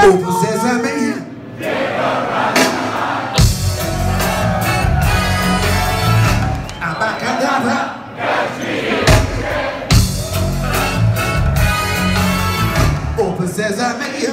povo Zezé Menino. Abacadabra. Povo César Menino.